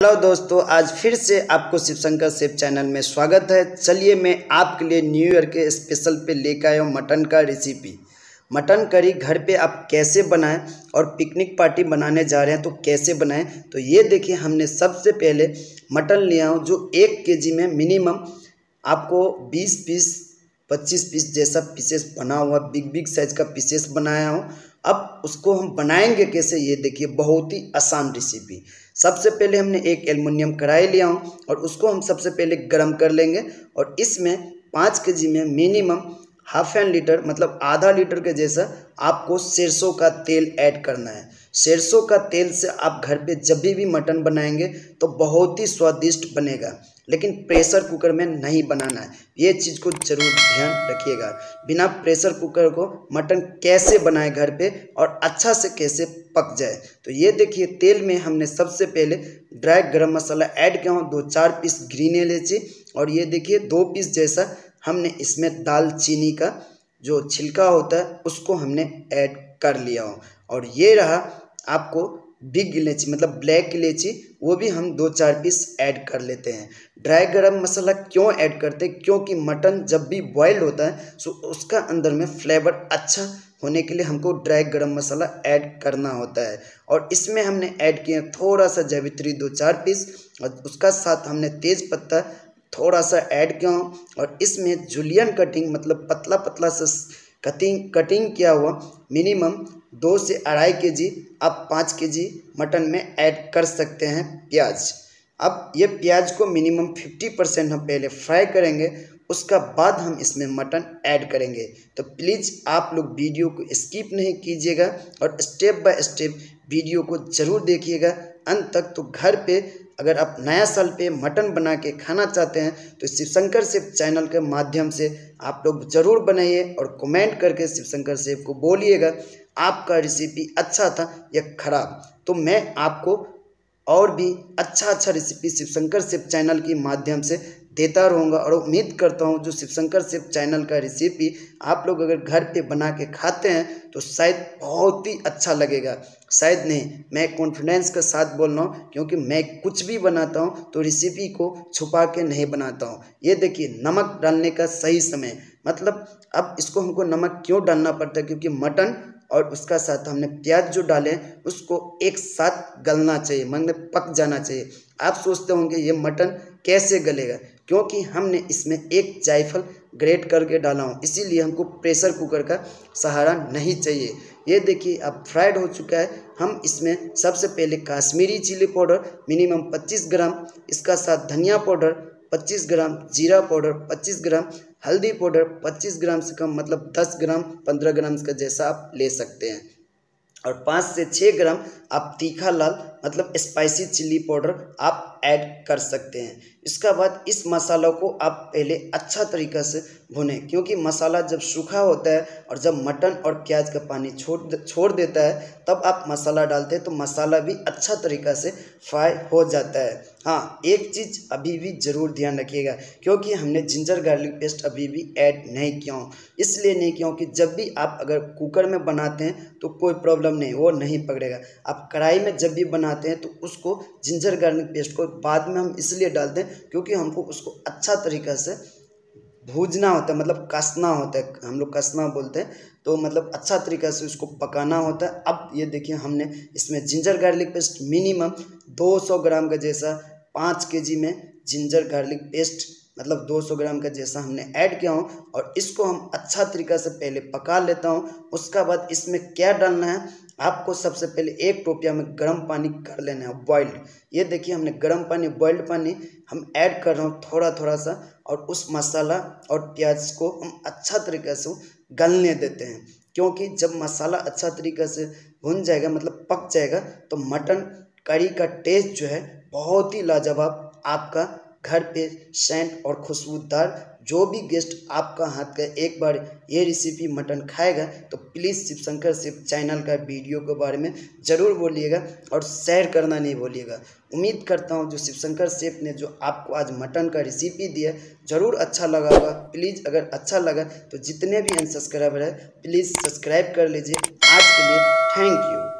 Hello दोस्तों, आज फिर से आपको शिवशंकर सेफ़ चैनल में स्वागत है। चलिए मैं आपके लिए न्यू ईयर के स्पेशल पे लेकर आया हूँ मटन का रेसिपी मटन करी घर पे आप कैसे बनाएँ और पिकनिक पार्टी बनाने जा रहे हैं तो कैसे बनाएँ? तो ये देखिए, हमने सबसे पहले मटन लिया हूँ, जो एक के में मिनिमम आपको 20 पीस 25 पीस जैसा पीसेस बना हुआ बिग बिग साइज़ का पीसेस बनाया हूँ। अब उसको हम बनाएँगे कैसे? ये देखिए, बहुत ही आसान रेसिपी सबसे पहले हमने एक एलमुनियम कढ़ाई लिया हूँ और उसको हम सबसे पहले गर्म कर लेंगे और इसमें पाँच के जी में मिनिमम हाफ़ एन लीटर मतलब आधा लीटर के जैसा आपको सरसों का तेल ऐड करना है। सरसों का तेल से आप घर पे जब भी मटन बनाएँगे तो बहुत ही स्वादिष्ट बनेगा, लेकिन प्रेशर कुकर में नहीं बनाना है। ये चीज़ को ज़रूर ध्यान रखिएगा। बिना प्रेशर कुकर को मटन कैसे बनाए घर पे और अच्छा से कैसे पक जाए। तो ये देखिए, तेल में हमने सबसे पहले ड्राई गरम मसाला ऐड किया हूँ। दो चार पीस ग्रीन इलायची और ये देखिए, दो पीस जैसा हमने इसमें दाल चीनी का जो छिलका होता है, उसको हमने ऐड कर लिया हो। और ये रहा आपको बिग इलायची मतलब ब्लैक इलायची, वो भी हम दो चार पीस ऐड कर लेते हैं। ड्राई गरम मसाला क्यों ऐड करते हैं? क्योंकि मटन जब भी बॉयल्ड होता है सो उसका अंदर में फ्लेवर अच्छा होने के लिए हमको ड्राई गरम मसाला ऐड करना होता है। और इसमें हमने ऐड किया थोड़ा सा जवित्री, दो चार पीस और उसका साथ हमने तेज़ पत्ता थोड़ा सा ऐड किया और इसमें जुलियन कटिंग मतलब पतला पतला सा कटिंग कटिंग किया हुआ मिनिमम दो से अढ़ाई के जी आप पाँच के जी मटन में ऐड कर सकते हैं प्याज। अब ये प्याज को मिनिमम फिफ्टी परसेंट हम पहले फ्राई करेंगे, उसका बाद हम इसमें मटन ऐड करेंगे। तो प्लीज़ आप लोग वीडियो को स्किप नहीं कीजिएगा और स्टेप बाय स्टेप वीडियो को ज़रूर देखिएगा। अंत तक तो घर पे अगर आप नया साल पे मटन बना के खाना चाहते हैं तो शिवशंकर सेफ़ चैनल के माध्यम से आप लोग ज़रूर बनाइए और कमेंट करके शिवशंकर सेफ़ को बोलिएगा, आपका रेसिपी अच्छा था या ख़राब। तो मैं आपको और भी अच्छा अच्छा रेसिपी शिवशंकर सेफ़ चैनल के माध्यम से देता रहूँगा और उम्मीद करता हूँ जो शिवशंकर शिव चैनल का रेसिपी आप लोग अगर घर पे बना के खाते हैं तो शायद बहुत ही अच्छा लगेगा। शायद नहीं, मैं कॉन्फिडेंस के साथ बोल रहा हूँ, क्योंकि मैं कुछ भी बनाता हूँ तो रेसिपी को छुपा के नहीं बनाता हूँ। ये देखिए, नमक डालने का सही समय। मतलब अब इसको हमको नमक क्यों डालना पड़ता है? क्योंकि मटन और उसका साथ हमने प्याज जो डाले, उसको एक साथ गलना चाहिए मतलब पक जाना चाहिए। आप सोचते होंगे, ये मटन कैसे गलेगा? क्योंकि हमने इसमें एक जायफल ग्रेट करके डाला हूँ। इसीलिए हमको प्रेशर कुकर का सहारा नहीं चाहिए। ये देखिए, अब फ्राइड हो चुका है। हम इसमें सबसे पहले Kashmiri chilli powder, minimum 25 gram, इसका साथ धनिया पाउडर 25 ग्राम, जीरा पाउडर 25 ग्राम, हल्दी पाउडर 25 ग्राम से कम मतलब 10 ग्राम 15 ग्राम का जैसा आप ले सकते हैं। और पाँच से छः ग्राम आप तीखा लाल मतलब स्पाइसी चिल्ली पाउडर आप ऐड कर सकते हैं। इसका बाद इस मसालों को आप पहले अच्छा तरीक़ा से भुनें, क्योंकि मसाला जब सूखा होता है और जब मटन और प्याज का पानी छोड़ छोड़ देता है, तब आप मसाला डालते हैं तो मसाला भी अच्छा तरीक़ा से फ्राई हो जाता है। हाँ एक चीज़ अभी भी ज़रूर ध्यान रखिएगा, क्योंकि हमने जिंजर गार्लिक पेस्ट अभी भी ऐड नहीं किया हूँ। इसलिए नहीं किया कि जब भी आप अगर कुकर में बनाते हैं तो कोई प्रॉब्लम नहीं, वो नहीं पकड़ेगा। आप कढ़ाई में जब भी बनाते हैं तो उसको जिंजर गार्लिक पेस्ट को बाद में हम इसलिए डालते हैं क्योंकि हमको उसको अच्छा तरीक़ा से भूजना होता है मतलब कसना होता है, हम लोग कसना बोलते हैं तो मतलब अच्छा तरीक़ा से उसको पकाना होता है। अब ये देखिए हमने इसमें ginger garlic paste minimum 200 gram का जैसा पाँच के जी में जिंजर गार्लिक पेस्ट मतलब 200 ग्राम का जैसा हमने ऐड किया हूँ और इसको हम अच्छा तरीक़ा से पहले पका लेता हूँ। उसका बाद इसमें क्या डालना है आपको सबसे पहले एक टोपिया में गर्म पानी कर लेना है बॉइल्ड ये देखिए, हमने गर्म पानी बॉइल्ड पानी हम ऐड कर रहे हूँ थोड़ा थोड़ा सा और उस मसाला और प्याज को हम अच्छा तरीके से गलने देते हैं। क्योंकि जब मसाला अच्छा तरीके से भुन जाएगा मतलब पक जाएगा तो मटन करी का टेस्ट जो है बहुत ही लाजवाब आपका घर पे सेंट और खुशबूदार जो भी गेस्ट आपका हाथ का एक बार ये रेसिपी मटन खाएगा तो प्लीज़ शिव शंकर शिव चैनल का वीडियो के बारे में ज़रूर बोलिएगा और शेयर करना नहीं भूलिएगा। उम्मीद करता हूँ जो शिव शंकर शेफ ने जो आपको आज मटन का रेसिपी दिया, ज़रूर अच्छा लगा होगा। प्लीज़ अगर अच्छा लगा तो जितने भी अनसब्सक्राइबर है प्लीज़ सब्सक्राइब कर लीजिए। आज के लिए थैंक यू